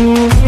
Mm-hmm.